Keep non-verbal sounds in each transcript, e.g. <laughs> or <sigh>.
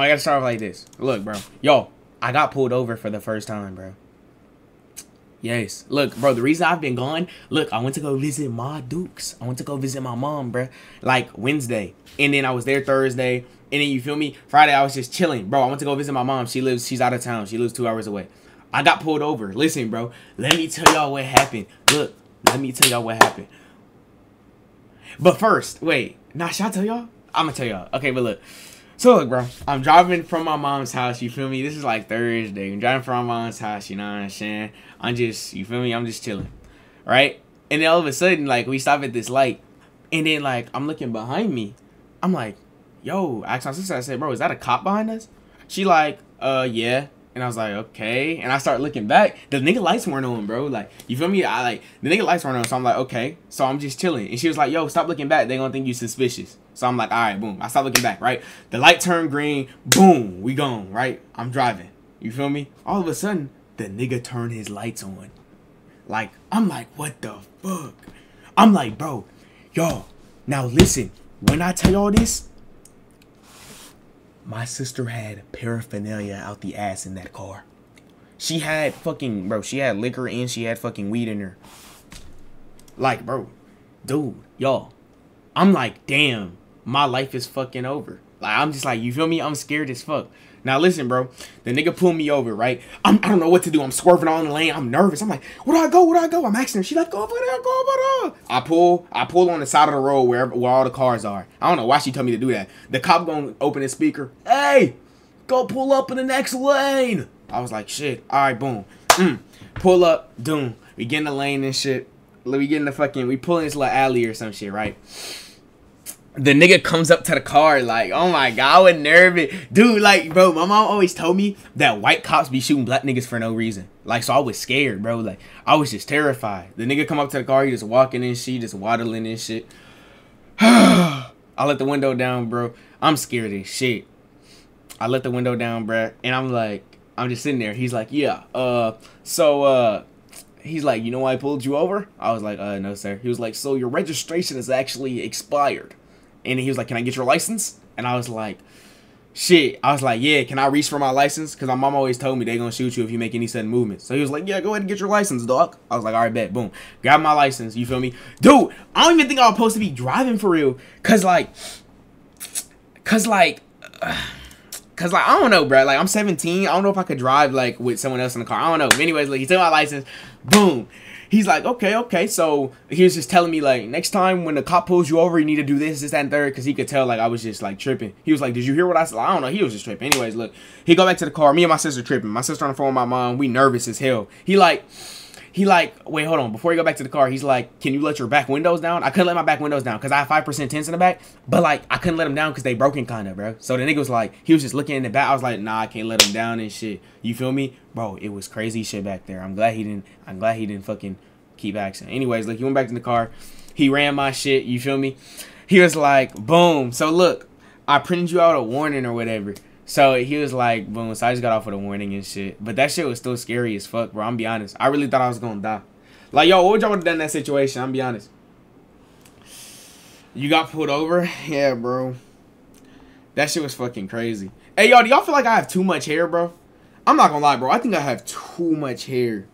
I gotta start off like this. Look, bro. Yo, I got pulled over for the first time, bro. Yes. Look, bro, the reason I've been gone, look, I went to go visit my Dukes. I went to go visit my mom, bro. Like Wednesday. And then I was there Thursday. And then you feel me? Friday I was just chilling. Bro, I went to go visit my mom. She lives, she's out of town. She lives two hours away. I got pulled over. Listen, bro. Let me tell y'all what happened. Look, let me tell y'all what happened. But first, wait. Nah, should I tell y'all? I'm gonna tell y'all. Okay, but look. So look, bro, I'm driving from my mom's house. You feel me? This is like Thursday. I'm driving from my mom's house. You know what I'm saying? I'm just, you feel me? I'm just chilling, right? And then all of a sudden, like we stop at this light, and then like I'm looking behind me. I'm like, yo, I asked my sister. I said, bro, is that a cop behind us? She like, uh, yeah. And I was like, okay. And I start looking back. The nigga lights weren't on, bro. Like, you feel me? I like the nigga lights weren't on. So I'm like, okay. So I'm just chilling. And she was like, yo, stop looking back. They gonna think you suspicious. So I'm like, all right, boom. I stop looking back, right? The light turned green. Boom. We gone, right? I'm driving. You feel me? All of a sudden, the nigga turned his lights on. Like, I'm like, what the fuck? I'm like, bro, yo, now listen. When I tell y'all this, my sister had paraphernalia out the ass in that car. She had fucking bro, she had liquor and she had fucking weed in her. Like, bro, dude, y'all. I'm like, damn, my life is fucking over. Like, I'm just like, you feel me? I'm scared as fuck. Now listen, bro. The nigga pulled me over, right? I'm, I don't know what to do. I'm swerving on the lane. I'm nervous. I'm like, where do I go? Where do I go? I'm asking her. She like, go over there, go over there. I pull, I pull on the side of the road where where all the cars are. I don't know why she told me to do that. The cop gonna open his speaker. Hey, go pull up in the next lane. I was like, shit. All right, boom. Mm. Pull up, doom. We get in the lane and shit. We get in the fucking, we pull in this alley or some shit, right? The nigga comes up to the car like, oh my god, I was nervous. Dude, like, bro, my mom always told me that white cops be shooting black niggas for no reason. Like, so I was scared, bro. Like, I was just terrified. The nigga come up to the car, he just walking and shit, just waddling and shit. <sighs> I let the window down, bro. I'm scared as shit. I let the window down, bro, and I'm like, I'm just sitting there. He's like, yeah, uh, so, uh, he's like, you know why I pulled you over? I was like, uh, no, sir. He was like, so your registration is actually expired and he was like, "Can I get your license?" And I was like, "Shit." I was like, "Yeah, can I reach for my license?" Because my mom always told me they're gonna shoot you if you make any sudden movements. So he was like, "Yeah, go ahead and get your license, dog." I was like, "All right, bet." Boom, grab my license. You feel me, dude? I don't even think I was supposed to be driving for real, cause like, cause like. Uh, <sighs> Cause like I don't know, bro. Like I'm 17. I don't know if I could drive like with someone else in the car. I don't know. Anyways, like he took my license. Boom he's like, okay, okay. So he was just telling me like, next time when the cop pulls you over, you need to do this, this, that, and third, because he could tell like I was just like tripping. He was like, did you hear what I said? I don't know. He was just tripping. Anyways, look, he go back to the car. Me and my sister tripping. My sister on the phone with my mom. We nervous as hell. He like he like, wait, hold on. Before you go back to the car, he's like, can you let your back windows down? I couldn't let my back windows down because I have 5% tints in the back. But like, I couldn't let them down because they broken kind of, bro. So the nigga was like, he was just looking in the back. I was like, nah, I can't let him down and shit. You feel me? Bro, it was crazy shit back there. I'm glad he didn't, I'm glad he didn't fucking keep asking. Anyways, like he went back in the car. He ran my shit. You feel me? He was like, boom. So look, I printed you out a warning or whatever. So he was like, boom. So I just got off with a warning and shit. But that shit was still scary as fuck, bro. I'm be honest. I really thought I was gonna die. Like, yo, what would y'all have done in that situation? I'm be honest. You got pulled over? Yeah, bro. That shit was fucking crazy. Hey, y'all, do y'all feel like I have too much hair, bro? I'm not gonna lie, bro. I think I have too much hair.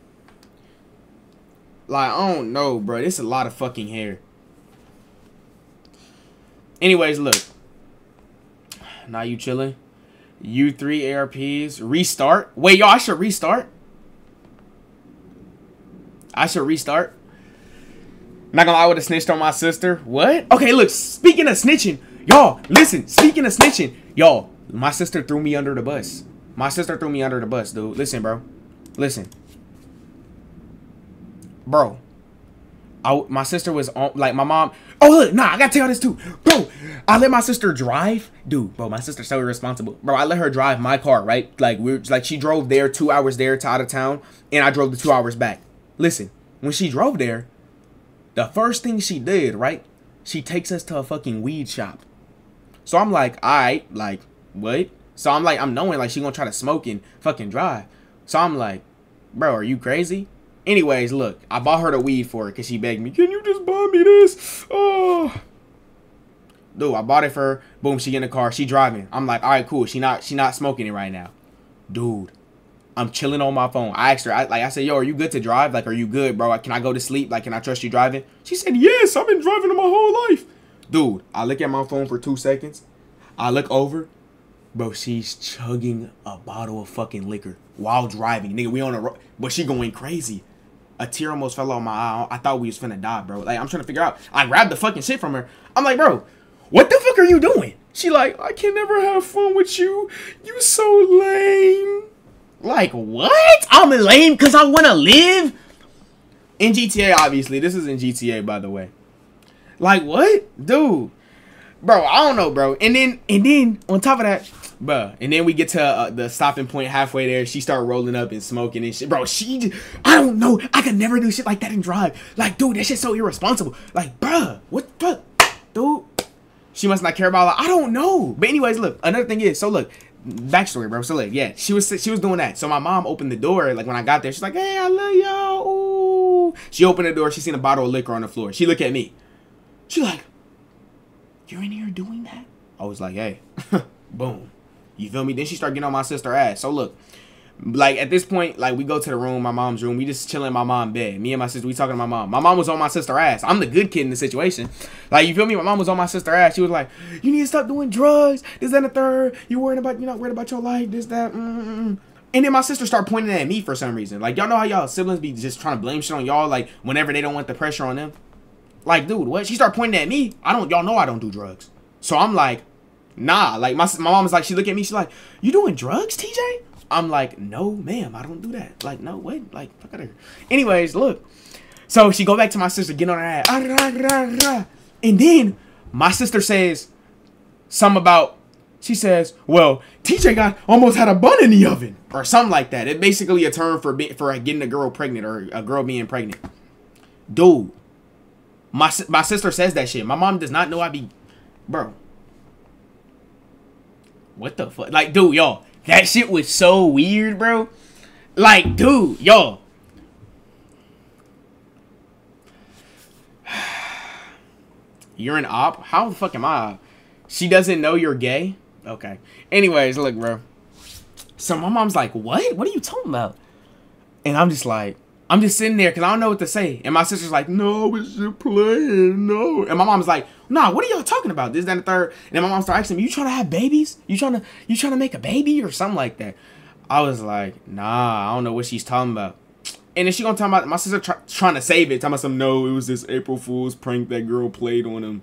Like, I don't know, bro. It's a lot of fucking hair. Anyways, look. Now you chilling. U3 ARPs. Restart. Wait, y'all, I should restart. I should restart. Not gonna lie, I would have snitched on my sister. What? Okay, look, speaking of snitching, y'all, listen, speaking of snitching, y'all, my sister threw me under the bus. My sister threw me under the bus, dude. Listen, bro. Listen bro. I, my sister was on like my mom. Oh look, nah, I gotta tell you this too, bro. I let my sister drive, dude. Bro, my sister's so irresponsible, bro. I let her drive my car, right? Like we're like she drove there two hours there to out of town, and I drove the two hours back. Listen, when she drove there, the first thing she did, right? She takes us to a fucking weed shop. So I'm like, all right, like what? So I'm like, I'm knowing like she gonna try to smoke and fucking drive. So I'm like, bro, are you crazy? Anyways, look, I bought her the weed for it because she begged me, can you just buy me this? Oh. dude, I bought it for her. Boom, she in the car. She driving. I'm like, all right, cool. She not she not smoking it right now, dude. I'm chilling on my phone. I asked her, I, like, I said, yo, are you good to drive? Like, are you good, bro? Like, can I go to sleep? Like, can I trust you driving? She said, yes. I've been driving my whole life, dude. I look at my phone for two seconds. I look over, bro. She's chugging a bottle of fucking liquor while driving, nigga. We on a road, but she going crazy. A tear almost fell on my eye. I thought we was finna die, bro. Like, I'm trying to figure out. I grabbed the fucking shit from her. I'm like, bro, what the fuck are you doing? She like, I can never have fun with you. You so lame. Like, what? I'm lame because I want to live? In GTA, obviously. This is in GTA, by the way. Like, what? Dude. Bro, I don't know, bro. And then, and then, on top of that, bro, and then we get to uh, the stopping point halfway there. She start rolling up and smoking and shit. Bro, she, I don't know. I could never do shit like that and drive. Like, dude, that shit's so irresponsible. Like, bro, what the fuck? Dude. She must not care about, like, I don't know. But anyways, look, another thing is, so look, backstory, bro. So like, yeah, she was she was doing that. So my mom opened the door. Like when I got there, she's like, "Hey, I love y'all." Ooh. She opened the door. She seen a bottle of liquor on the floor. She look at me. She like, "You're in here doing that?" I was like, "Hey, <laughs> boom." You feel me? Then she started getting on my sister ass. So look, like at this point, like we go to the room, my mom's room. We just chilling in my mom bed. Me and my sister, we talking to my mom. My mom was on my sister ass. I'm the good kid in the situation. Like you feel me? My mom was on my sister ass. She was like, "You need to stop doing drugs. This and the third. You worrying about you're not worried about your life. This that." Mm-mm. And then my sister started pointing at me for some reason. Like y'all know how y'all siblings be just trying to blame shit on y'all. Like whenever they don't want the pressure on them. Like dude, what? She started pointing at me. I don't. Y'all know I don't do drugs. So I'm like, nah. Like my my mom is like, she look at me. She's like, "You doing drugs, TJ?" I'm like, no, ma'am, I don't do that. Like, no, wait, like, fuck out of here. Anyways, look. So she go back to my sister, get on her ass. And then my sister says something about, she says, well, TJ got almost had a bun in the oven. Or something like that. It basically a term for for getting a girl pregnant or a girl being pregnant. Dude, my, my sister says that shit. My mom does not know I be, bro. What the fuck? Like, dude, y'all. That shit was so weird, bro. Like, dude, yo. <sighs> You're an op? How the fuck am I? She doesn't know you're gay? Okay. Anyways, look, bro. So my mom's like, what? What are you talking about? And I'm just like, I'm just sitting there because I don't know what to say. And my sister's like, no, it's just playing, no. And my mom's like, nah, what are y'all talking about? This, that, and the third. And then my mom started asking me, you trying to have babies? You trying to, you trying to make a baby or something like that? I was like, nah, I don't know what she's talking about. And then she gonna talk about my sister try, trying to save it. Talking about some, no, it was this April Fool's prank that girl played on him.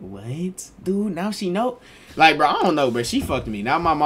What? Dude, now she know. Like, bro, I don't know, but she fucked me. Now my mom